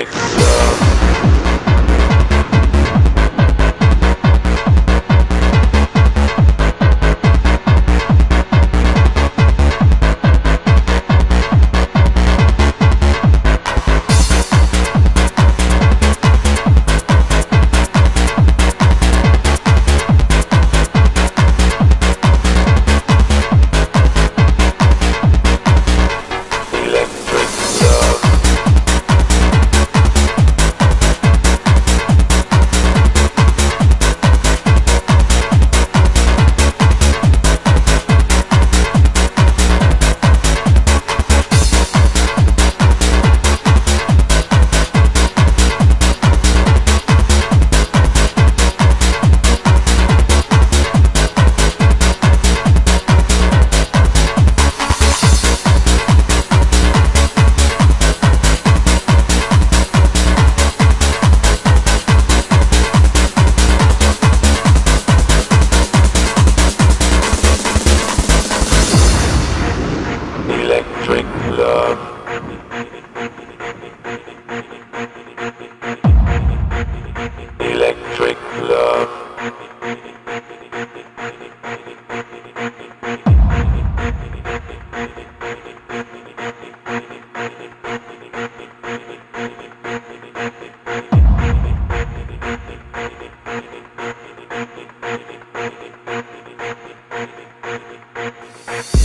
Wait. Thanks.